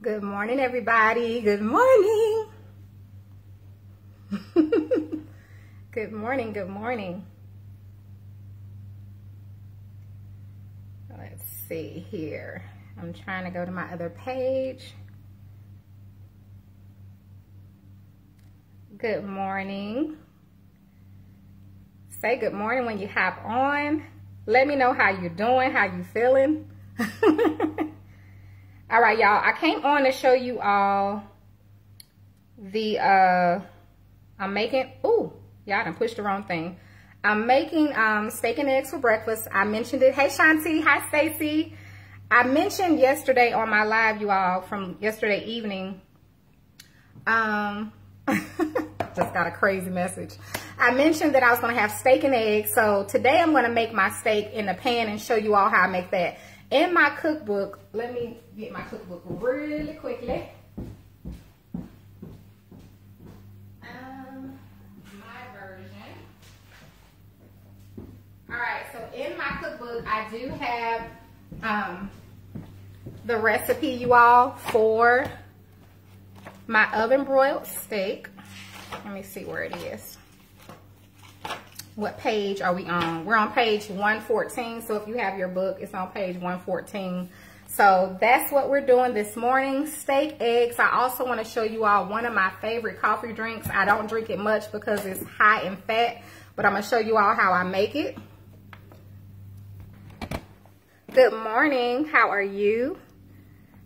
Good morning, everybody. Good morning. good morning. Good morning. Let's see here. I'm trying to go to my other page. Good morning. Say good morning when you hop on. Let me know how you're doing, how you feeling. all right, y'all. I came on to show you all the, uh, I'm making, ooh, y'all done pushed the wrong thing. I'm making um, steak and eggs for breakfast. I mentioned it. Hey, Shanti. Hi, Stacy. I mentioned yesterday on my live, you all, from yesterday evening, um, just got a crazy message. I mentioned that I was going to have steak and eggs. So today I'm going to make my steak in the pan and show you all how I make that. In my cookbook, let me get my cookbook really quickly. Um, my version. All right, so in my cookbook, I do have um, the recipe, you all, for my oven broiled steak. Let me see where it is. What page are we on? We're on page 114. So if you have your book, it's on page 114. So that's what we're doing this morning. Steak, eggs. I also want to show you all one of my favorite coffee drinks. I don't drink it much because it's high in fat, but I'm going to show you all how I make it. Good morning. How are you?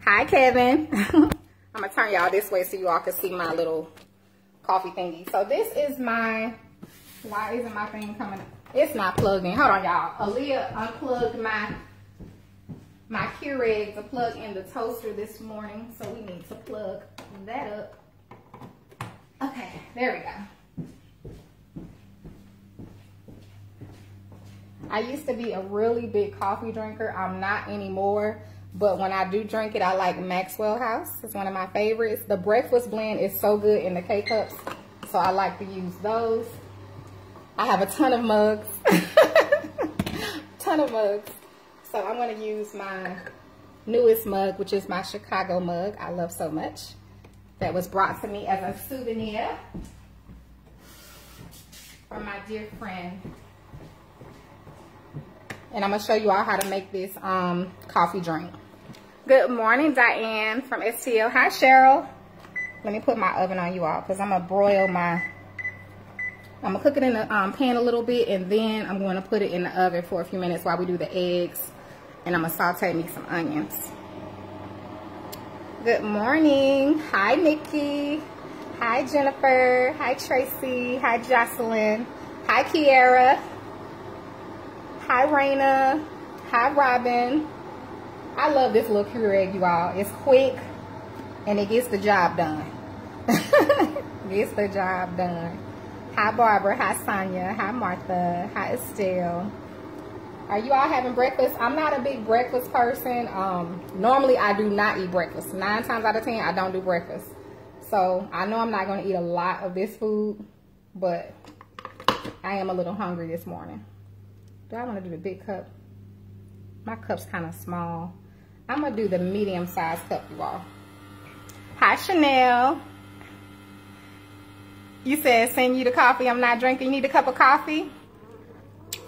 Hi, Kevin. I'm going to turn y'all this way so you all can see my little coffee thingy. So this is my, why isn't my thing coming? It's not plugged in. Hold on, y'all. Aaliyah unplugged my my Keurig to plug in the toaster this morning. So we need to plug that up. Okay, there we go. I used to be a really big coffee drinker. I'm not anymore. But when I do drink it, I like Maxwell House. It's one of my favorites. The breakfast blend is so good in the K-Cups. So I like to use those. I have a ton of mugs. ton of mugs. So I'm going to use my newest mug, which is my Chicago mug. I love so much. That was brought to me as a souvenir from my dear friend. And I'm going to show you all how to make this um, coffee drink. Good morning, Diane from STL. Hi, Cheryl. Let me put my oven on you all because I'm going to broil my, I'm to cook it in the um, pan a little bit and then I'm going to put it in the oven for a few minutes while we do the eggs. And I'm to saute me some onions. Good morning. Hi, Nikki. Hi, Jennifer. Hi, Tracy. Hi, Jocelyn. Hi, Kiara. Hi, Raina. Hi, Robin. I love this little Keurig, you all. It's quick and it gets the job done. gets the job done. Hi, Barbara. Hi, Sonia. Hi, Martha. Hi, Estelle. Are you all having breakfast? I'm not a big breakfast person. Um, normally, I do not eat breakfast. Nine times out of ten, I don't do breakfast. So, I know I'm not going to eat a lot of this food, but I am a little hungry this morning. Do I want to do the big cup? My cup's kind of small. I'm going to do the medium-sized cup, you all. Hi, Chanel. You said send you the coffee. I'm not drinking. You need a cup of coffee?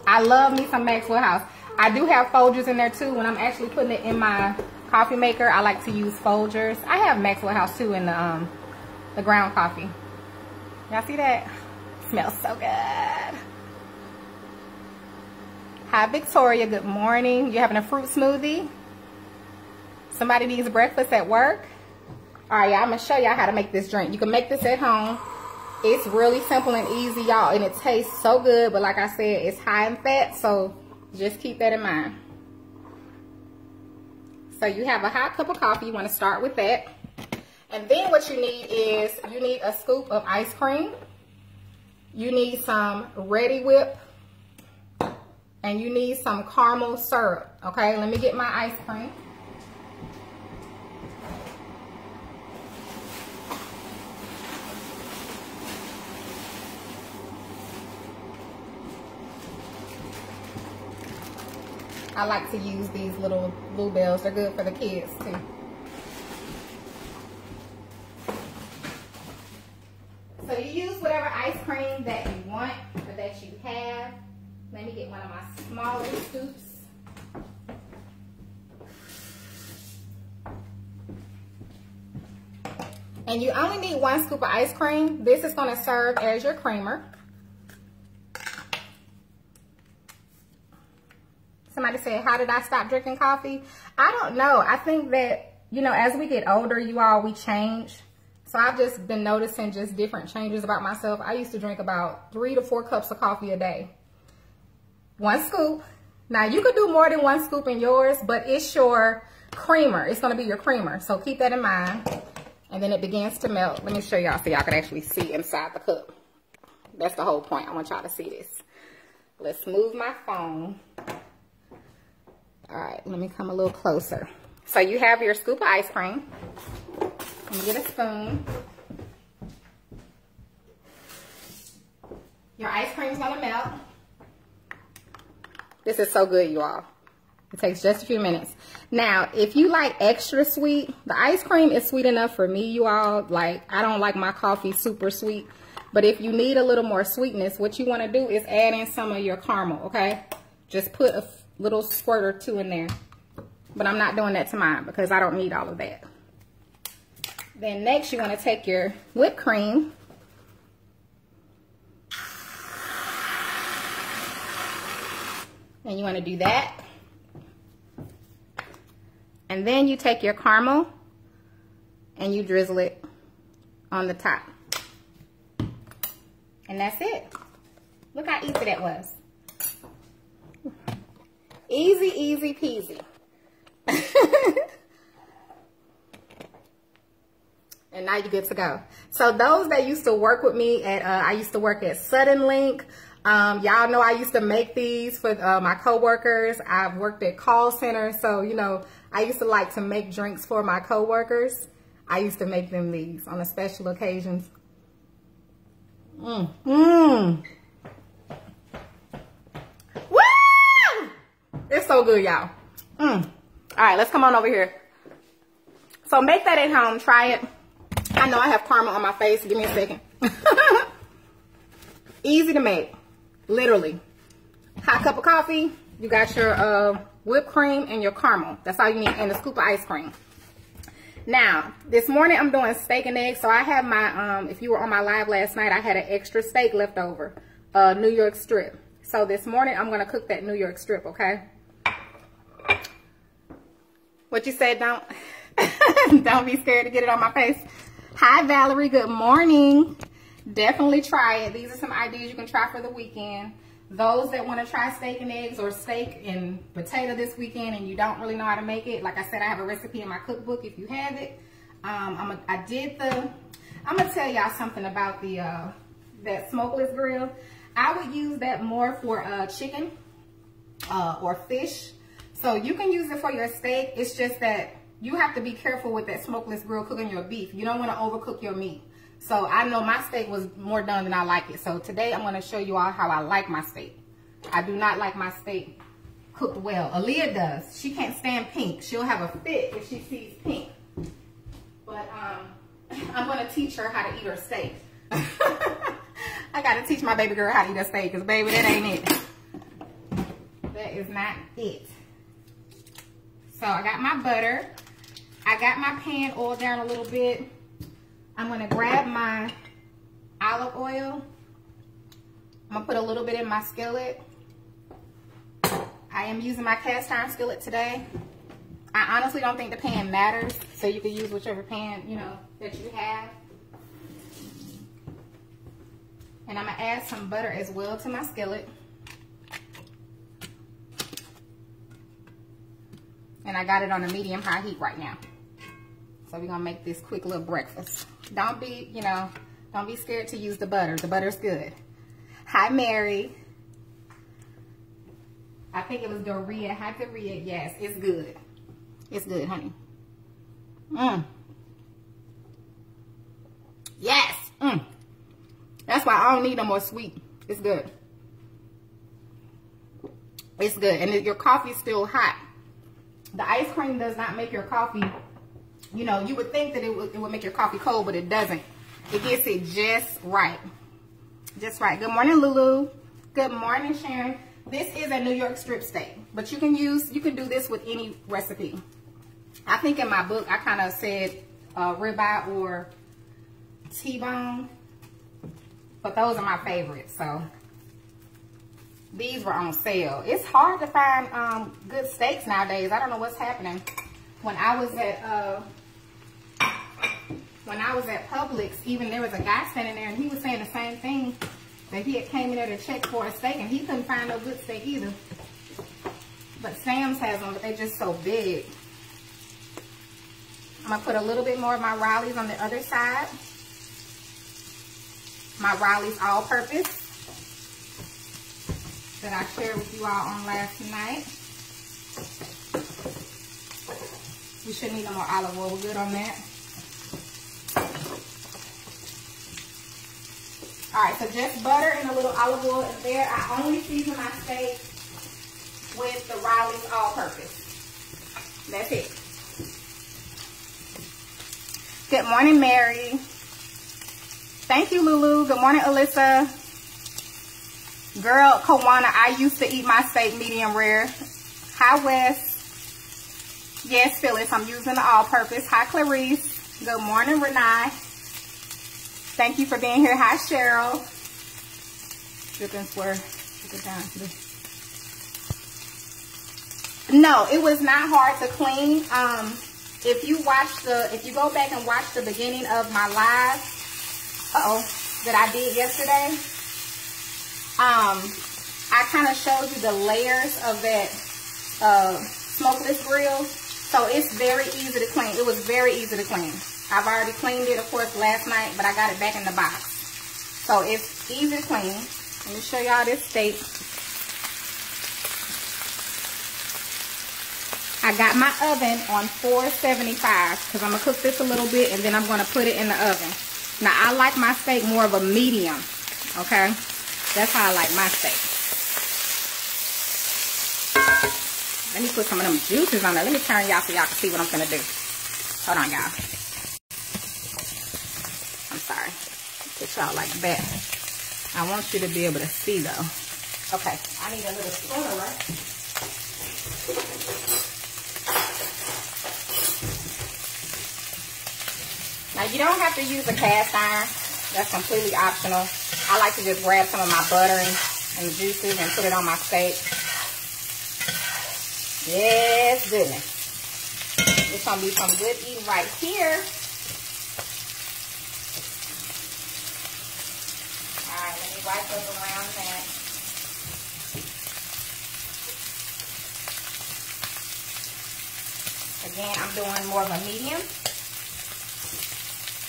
I love me some Maxwell House. I do have Folgers in there too. When I'm actually putting it in my coffee maker, I like to use Folgers. I have Maxwell House too in the, um, the ground coffee. Y'all see that? Smells so good. Hi, Victoria. Good morning. You having a fruit smoothie? Somebody needs breakfast at work? All right, y'all, I'm to show y'all how to make this drink. You can make this at home. It's really simple and easy, y'all, and it tastes so good. But like I said, it's high in fat, so just keep that in mind. So you have a hot cup of coffee. You want to start with that. And then what you need is you need a scoop of ice cream. You need some Reddi-wip And you need some caramel syrup. Okay, let me get my ice cream. I like to use these little bluebells. They're good for the kids too. So you use whatever ice cream that you want or that you have. Let me get one of my smaller scoops. And you only need one scoop of ice cream. This is gonna serve as your creamer. Said, how did I stop drinking coffee? I don't know. I think that, you know, as we get older, you all, we change. So I've just been noticing just different changes about myself. I used to drink about three to four cups of coffee a day. One scoop. Now you could do more than one scoop in yours, but it's your creamer. It's gonna be your creamer. So keep that in mind. And then it begins to melt. Let me show y'all so y'all can actually see inside the cup. That's the whole point. I want y'all to see this. Let's move my phone. All right, let me come a little closer. So you have your scoop of ice cream. Let me get a spoon. Your ice cream's gonna melt. This is so good, you all. It takes just a few minutes. Now, if you like extra sweet, the ice cream is sweet enough for me, you all. Like, I don't like my coffee super sweet. But if you need a little more sweetness, what you want to do is add in some of your caramel, okay? Just put a little squirt or two in there. But I'm not doing that to mine because I don't need all of that. Then next you want to take your whipped cream. And you want to do that. And then you take your caramel and you drizzle it on the top. And that's it. Look how easy that was. Easy, easy peasy. and now you're good to go. So those that used to work with me at, uh, I used to work at Suddenlink. Um, y'all know I used to make these for uh, my coworkers. I've worked at call centers. So, you know, I used to like to make drinks for my coworkers. I used to make them these on the special occasions. Mmm. Mmm. Woo! It's so good, y'all. Mmm. All right, let's come on over here. So make that at home. Try it. I know I have karma on my face. Give me a second. Easy to make. Literally. Hot cup of coffee. You got your uh, whipped cream and your caramel. That's all you need. And a scoop of ice cream. Now, this morning I'm doing steak and eggs. So I have my, um, if you were on my live last night, I had an extra steak left over. Uh, New York strip. So this morning I'm going to cook that New York strip, okay? What you said, don't, don't be scared to get it on my face. Hi, Valerie. Good morning. Definitely try it. These are some ideas you can try for the weekend. Those that want to try steak and eggs or steak and potato this weekend and you don't really know how to make it, like I said, I have a recipe in my cookbook if you have it. Um, I'm a, I did the, I'm going to tell y'all something about the uh, that smokeless grill. I would use that more for uh, chicken uh, or fish. So you can use it for your steak. It's just that you have to be careful with that smokeless grill cooking your beef. You don't want to overcook your meat. So I know my steak was more done than I like it. So today I'm going to show you all how I like my steak. I do not like my steak cooked well. Aaliyah does. She can't stand pink. She'll have a fit if she sees pink. But um, I'm going to teach her how to eat her steak. I got to teach my baby girl how to eat her steak because, baby, that ain't it. That is not it. So I got my butter. I got my pan oiled down a little bit. I'm to grab my olive oil. I'm to put a little bit in my skillet. I am using my cast iron skillet today. I honestly don't think the pan matters, so you can use whichever pan, you know, that you have. And I'm to add some butter as well to my skillet. And I got it on a medium high heat right now. So we're to make this quick little breakfast. Don't be, you know, don't be scared to use the butter. The butter's good. Hi, Mary. I think it was Doria. Hi, Doria. Yes, it's good. It's good, honey. Mmm. Yes. Mmm. That's why I don't need no more sweet. It's good. It's good. And your coffee's still hot. The ice cream does not make your coffee you know, you would think that it would, it would make your coffee cold, but it doesn't. It gets it just right. Just right. Good morning, Lulu. Good morning, Sharon. This is a New York strip steak, but you can use, you can do this with any recipe. I think in my book, I kind of said uh, ribeye or T-bone, but those are my favorites, so these were on sale. It's hard to find um, good steaks nowadays. I don't know what's happening. When I was at uh, when I was at Publix, even there was a guy standing there and he was saying the same thing that he had came in there to check for a steak and he couldn't find no good steak either. But Sam's has them, but they're just so big. I'm gonna put a little bit more of my Riley's on the other side. My Riley's all-purpose that I shared with you all on last night. We shouldn't need no more olive oil. We're good on that. All right, so just butter and a little olive oil in there. I only season my steak with the Riley's All-Purpose. That's it. Good morning, Mary. Thank you, Lulu. Good morning, Alyssa. Girl, Kawana, I used to eat my steak medium rare. Hi, Wes. Yes, Phyllis, I'm using the all-purpose. Hi, Clarice. Good morning, Renee. Thank you for being here. Hi, Cheryl. Drippings were, No, it was not hard to clean. Um, if you watch the, if you go back and watch the beginning of my live, uh-oh, that I did yesterday, um, I kind of showed you the layers of that uh, smokeless grill. So it's very easy to clean. It was very easy to clean. I've already cleaned it, of course, last night, but I got it back in the box. So it's easy to clean. Let me show y'all this steak. I got my oven on 475 because I'm going to cook this a little bit and then I'm going to put it in the oven. Now, I like my steak more of a medium, okay? That's how I like my steak. Let me put some of them juices on there. Let me turn y'all so y'all can see what I'm going to do. Hold on, y'all I'm sorry. Put y'all like that. I want you to be able to see though. Okay, I need a little spoon, right? Now you don't have to use a cast iron. That's completely optional. I like to just grab some of my butter and, juices and put it on my steak. Yes, goodness. It's gonna be some good eating right here. wipe those around that. Again, I'm doing more of a medium.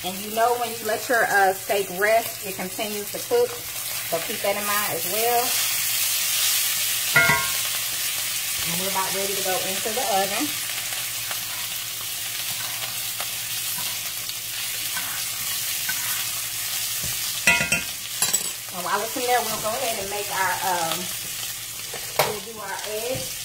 And you know when you let your uh, steak rest, it continues to cook. So keep that in mind as well. And we're about ready to go into the oven. And while it's in there, we'll go ahead and make our, um, we'll do our eggs.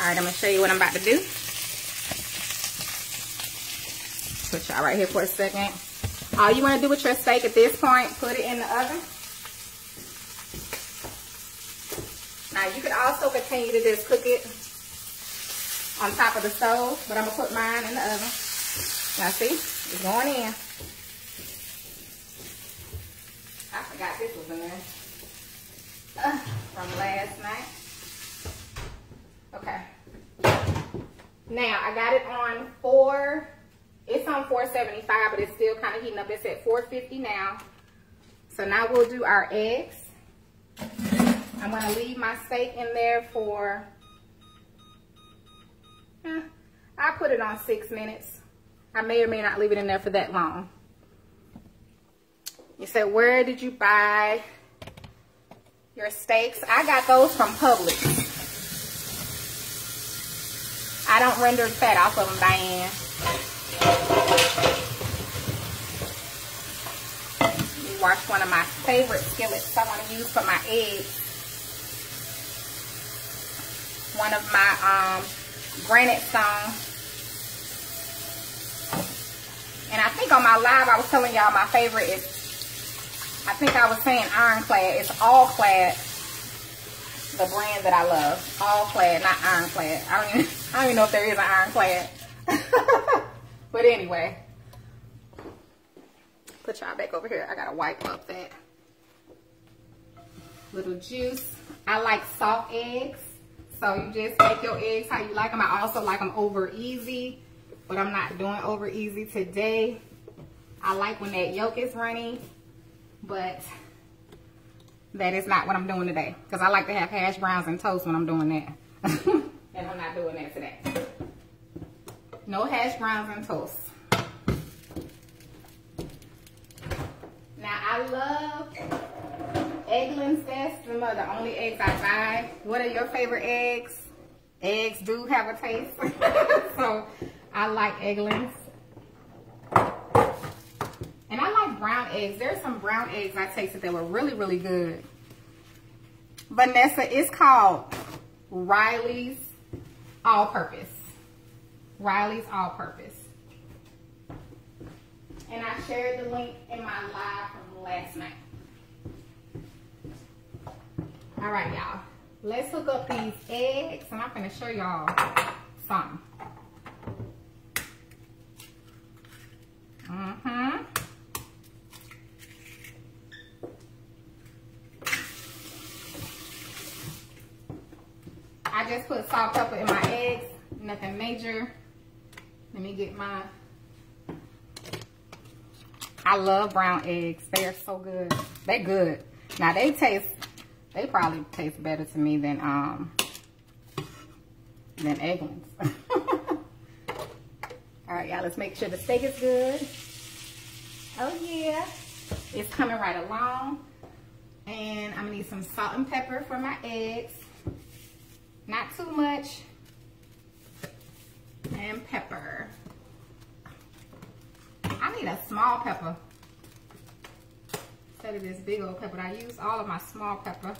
All right, I'm gonna show you what I'm about to do. Put y'all right here for a second. All you wanna do with your steak at this point, put it in the oven. Now you could also continue to just cook it on top of the stove, but I'm gonna put mine in the oven. Now see, it's going in. I forgot this was in there uh, from last night. Okay. Now I got it on four. It's on 475, but it's still kind of heating up. It's at 450 now. So now we'll do our eggs. I'm going to leave my steak in there for, eh, I put it on six minutes. I may or may not leave it in there for that long. You said, where did you buy your steaks? I got those from Publix. I don't render fat off of them, by Diane. wash one of my favorite skillets I want to use for my eggs one of my um, granite stone. And I think on my live, I was telling y'all my favorite is, I think I was saying ironclad. It's all clad, the brand that I love. All clad, not ironclad. I don't even, I don't even know if there is an ironclad. but anyway, put y'all back over here. I gotta wipe up that little juice. I like soft eggs. So you just make your eggs how you like them. I also like them over easy, but I'm not doing over easy today. I like when that yolk is runny, but that is not what I'm doing today. Because I like to have hash browns and toast when I'm doing that. and I'm not doing that today. No hash browns and toast. Now I love Eggland's Best. Them are the only eggs I buy. What are your favorite eggs? Eggs do have a taste. so I like Eggland's. And I like brown eggs. There's some brown eggs I tasted that were really, really good. Vanessa, it's called Riley's All-Purpose. Riley's All-Purpose. And I shared the link in my live from last night. All right, y'all. Let's hook up these eggs, and I'm gonna show y'all something. Mm-hmm. I just put salt pepper in my eggs, nothing major. Let me get my, I love brown eggs. They are so good. They're good. Now they taste they probably taste better to me than um than Eggland's. All right, y'all, let's make sure the steak is good. Oh yeah, it's coming right along. And I'm gonna need some salt and pepper for my eggs. Not too much. And pepper. I need a small pepper instead of this big old pepper. I use all of my small pepper.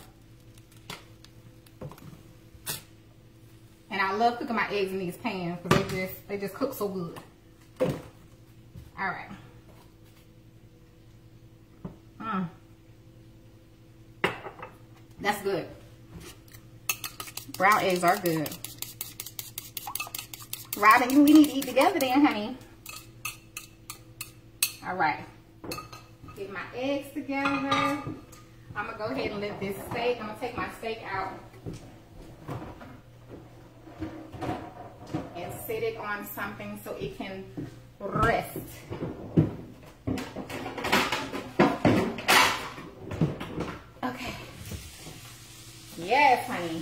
And I love cooking my eggs in these pans because they just they just cook so good. All right. Mm. That's good. Brown eggs are good. Robin, we need to eat together then, honey. All right get my eggs together. I'm gonna go ahead and let this steak, I'm gonna take my steak out and sit it on something so it can rest. Okay. Yes, honey.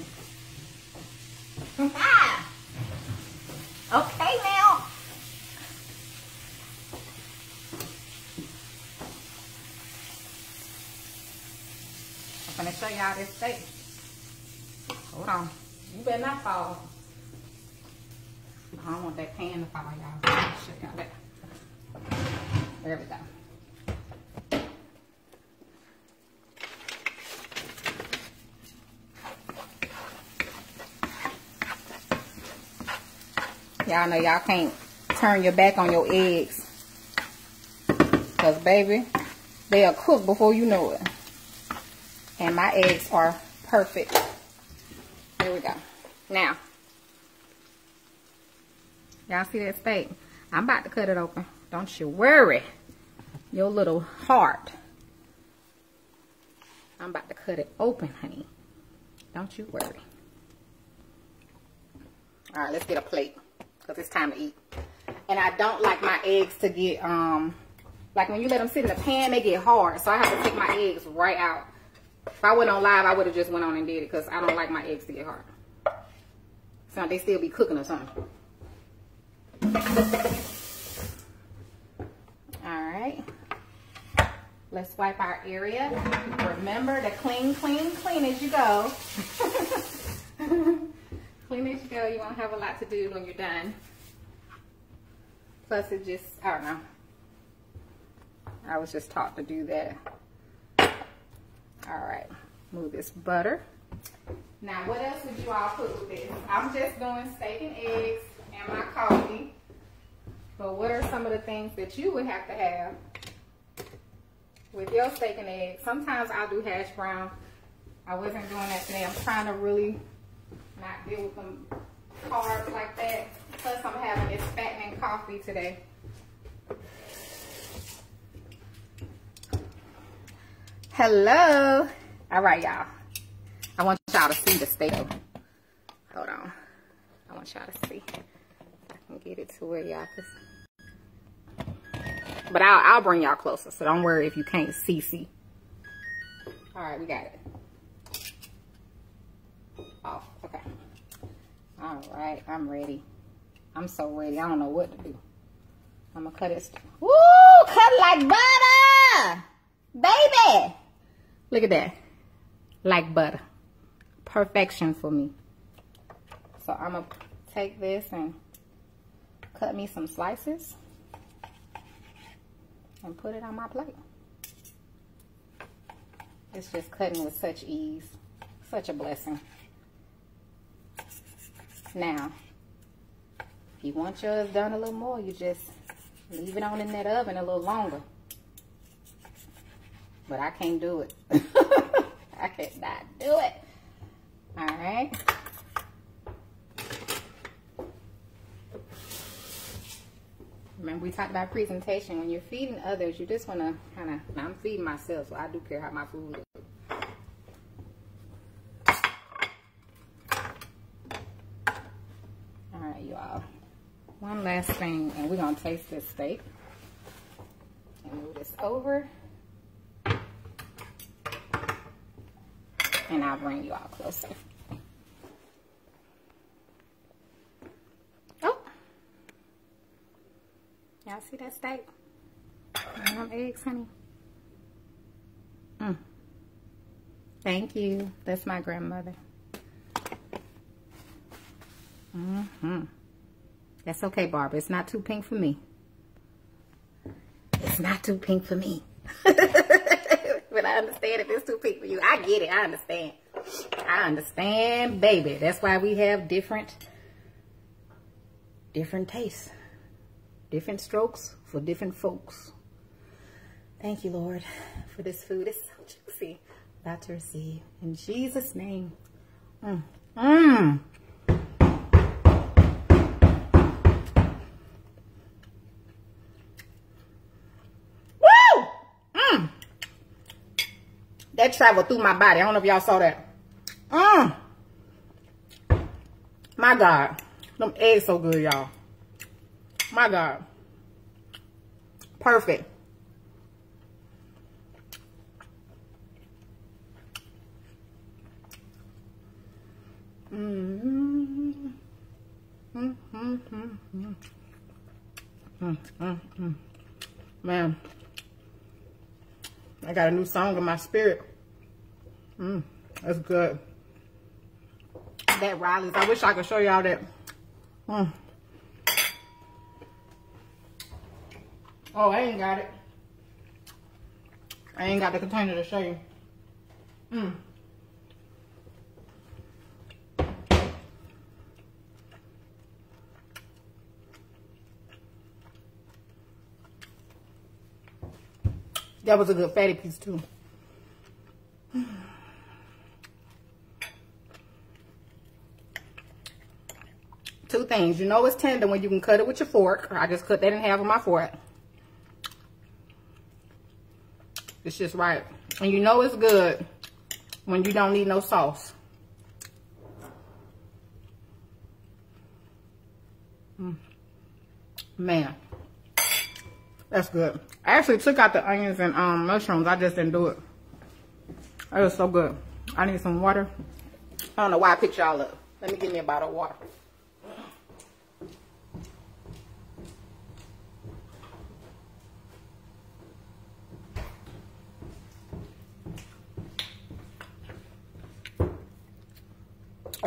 okay now. I'm gonna show y'all this steak. Hold on. You better not fall. I don't want that pan to fall, y'all. Show y'all that. There we go. Y'all know y'all can't turn your back on your eggs. Because, baby, they'll cook before you know it. And my eggs are perfect. There we go. Now, y'all see that steak? I'm about to cut it open. Don't you worry. Your little heart. I'm about to cut it open, honey. Don't you worry. All right, let's get a plate because it's time to eat. And I don't like my eggs to get, um, like when you let them sit in the pan, they get hard. So I have to take my eggs right out. If I went on live, I would have just went on and did it because I don't like my eggs to get hard. So they still be cooking or something. All right. Let's wipe our area. Remember to clean, clean, clean as you go. you go. You won't have a lot to do when you're done. Plus it just, I don't know. I was just taught to do that. All right, move this butter Now, what else would you all put with this? I'm just doing steak and eggs and my coffee. But what are some of the things that you would have to have with your steak and eggs? Sometimes I'll do hash brown. I wasn't doing that today. I'm trying to really not deal with them carbs like that. Plus, I'm having this fattening coffee today. Hello. All right, y'all. I want y'all to see the steak. Hold on. I want y'all to see. I can get it to where y'all can. But I'll, I'll bring y'all closer, so don't worry if you can't see, see. All right, we got it. Okay. All right, I'm ready. I'm so ready. I don't know what to do. I'm gonna cut it. Woo! Cut like butter! Baby! Look at that. Like butter. Perfection for me. So I'm gonna take this and cut me some slices and put it on my plate. It's just cutting with such ease. Such a blessing. Now, if you want yours done a little more, you just leave it on in that oven a little longer. But I can't do it. I cannot do it. All right. Remember we talked about presentation. When you're feeding others, you just want to kind of, I'm feeding myself, so I do care how my food looks. one last thing, and we're to taste this steak. And move this over. And I'll bring you all closer. Oh. Y'all see that steak? And eggs, honey. Mm. Thank you. That's my grandmother. Mm-hmm. That's okay, Barbara. It's not too pink for me. It's not too pink for me. but I understand if it's too pink for you. I get it. I understand. I understand, baby. That's why we have different, different tastes. Different strokes for different folks. Thank you, Lord, for this food. It's so juicy. About to receive. In Jesus' name. Mmm. Mmm. That traveled through my body. I don't know if y'all saw that. Mmm. My God. Them eggs so good, y'all. My God. Perfect. Mm -hmm. Mm -hmm. Mm -hmm. Man, I got a new song in my spirit. Mmm, that's good. That Riley's. I wish I could show y'all that. Mm. Oh, I ain't got it. I ain't got the container to show you. Mmm. That was a good fatty piece too. two things. You know it's tender when you can cut it with your fork. I just cut that in half with my fork. It's just right. And you know it's good when you don't need no sauce. Mm. Man, that's good. I actually took out the onions and um, mushrooms. I just didn't do it. It was so good. I need some water. I don't know why I picked y'all up. Let me give me a bottle of water.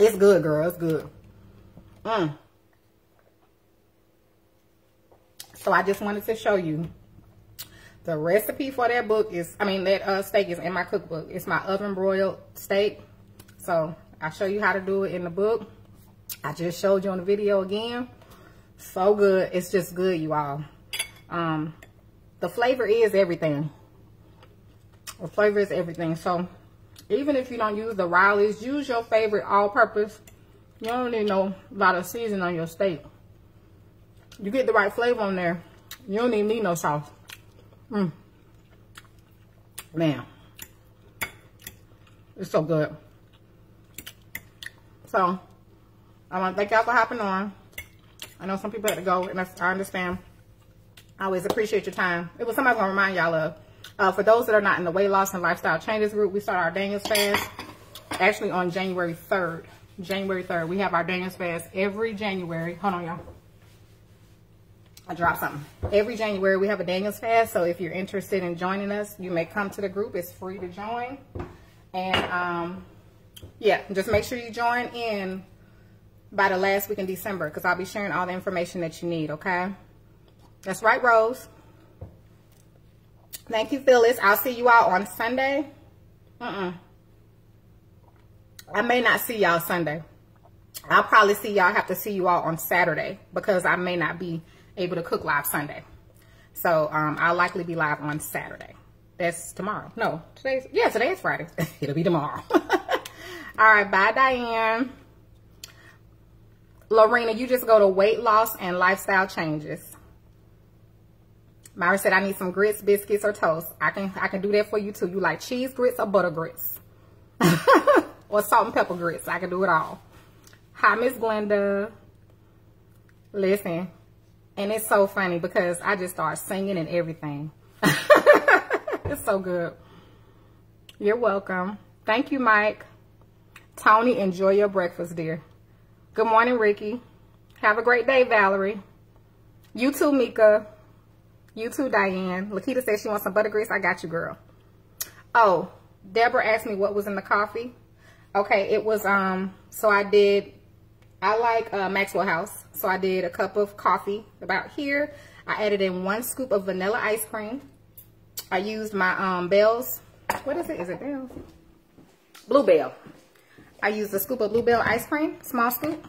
It's good, girl. It's good. Mm. So I just wanted to show you the recipe for that book is, I mean, that uh, steak is in my cookbook. It's my oven broiled steak. So I show you how to do it in the book. I just showed you on the video again. So good. It's just good, you all. Um, the flavor is everything. The flavor is everything. So, even if you don't use the Riley's, use your favorite all-purpose. You don't need no lot of seasoning on your steak. You get the right flavor on there. You don't even need no sauce. Mm. Man. It's so good. So, I want to thank y'all for hopping on. I know some people had to go, and I understand. I always appreciate your time. It was something I was going to remind y'all of. Uh, for those that are not in the weight loss and lifestyle changes group, we start our Daniels fast actually on January 3rd. January 3rd. We have our Daniels fast every January. Hold on, y'all. I dropped something. Every January, we have a Daniels fast. So if you're interested in joining us, you may come to the group. It's free to join. And um, yeah, just make sure you join in by the last week in December because I'll be sharing all the information that you need, okay? That's right, Rose. Thank you, Phyllis. I'll see you all on Sunday. Uh-uh. I may not see y'all Sunday. I'll probably see y'all have to see you all on Saturday because I may not be able to cook live Sunday. So um, I'll likely be live on Saturday. That's tomorrow. No, today's, yeah, today is Friday. It'll be tomorrow. all right, bye, Diane. Lorena, you just go to weight loss and lifestyle changes. Myra said, I need some grits, biscuits, or toast. I can I can do that for you too. You like cheese grits or butter grits? or salt and pepper grits. I can do it all. Hi, Miss Glenda. Listen, and it's so funny because I just start singing and everything. it's so good. You're welcome. Thank you, Mike. Tony, enjoy your breakfast, dear. Good morning, Ricky. Have a great day, Valerie. You too, Mika. You too, Diane. Lakita says she wants some butter grease. I got you, girl. Oh, Deborah asked me what was in the coffee. Okay, it was, um, so I did, I like uh, Maxwell House. So I did a cup of coffee about here. I added in one scoop of vanilla ice cream. I used my um, Bell's, what is it? Is it Bell's? Bluebell. I used a scoop of Bluebell ice cream, small scoop,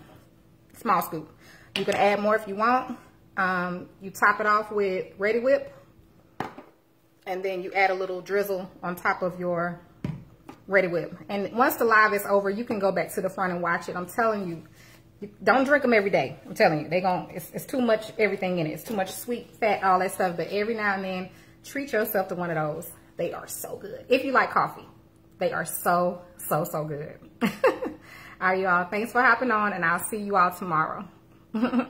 small scoop. You can add more if you want. Um, you top it off with Reddi-wip, And then you add a little drizzle on top of your Reddi-wip. And once the live is over, you can go back to the front and watch it. I'm telling you, don't drink them every day. I'm telling you, they going it's, it's too much everything in it. It's too much sweet, fat, all that stuff. But every now and then, treat yourself to one of those. They are so good. If you like coffee, they are so, so, so good. all right, y'all. Thanks for hopping on, and I'll see you all tomorrow.